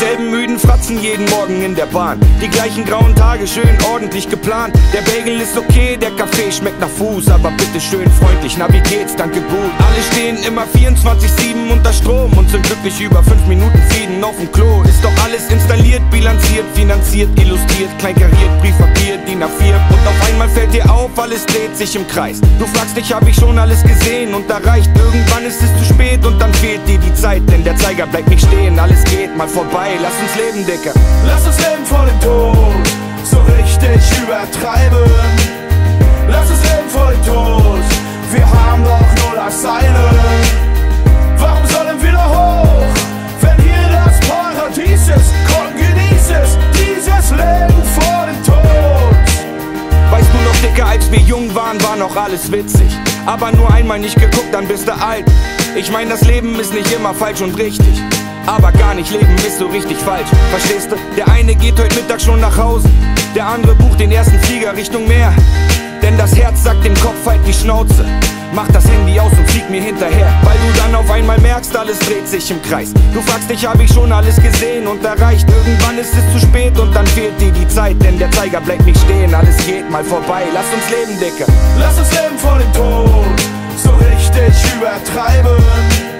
Dieselben müden Fratzen jeden Morgen in der Bahn. Die gleichen grauen Tage schön ordentlich geplant. Der Bagel ist okay, der Kaffee schmeckt nach Fuß, aber bitte schön freundlich, na wie geht's, danke gut. Alle stehen immer 24-7 unter Strom und sind glücklich über 5 Minuten Frieden auf dem Klo. Ist doch alles installiert, bilanziert, finanziert, illustriert, kleinkariert, Briefpapier, DIN A4. Und auf einmal fällt dir auf, alles dreht sich im Kreis. Du fragst dich, hab ich schon alles gesehen und erreicht. Irgendwann ist es zu spät und dann fehlt dir die Zeit, denn der Zeiger bleibt nicht stehen. Alles geht mal vorbei, lass uns leben, Dicker. Lass uns leben vor dem Tod, so richtig übertreiben. Waren, war noch alles witzig. Aber nur einmal nicht geguckt, dann bist du alt. Ich mein, das Leben ist nicht immer falsch und richtig. Aber gar nicht leben ist so richtig falsch. Verstehst du? Der eine geht heute Mittag schon nach Hause. Der andere bucht den ersten Flieger Richtung Meer. Denn das Herz sagt dem Kopf halt die Schnauze. Mach das Handy aus und flieg mir hinterher. Weil du dann auf einmal merkst, alles dreht sich im Kreis. Du fragst dich, hab ich schon alles gesehen und erreicht. Irgendwann ist es zu spät und dann fehlt die Zeit. Denn der Zeiger bleibt nicht stehen, alles geht mal vorbei. Lass uns leben, Dicker. Lass uns leben vor dem Tod, so richtig übertreiben.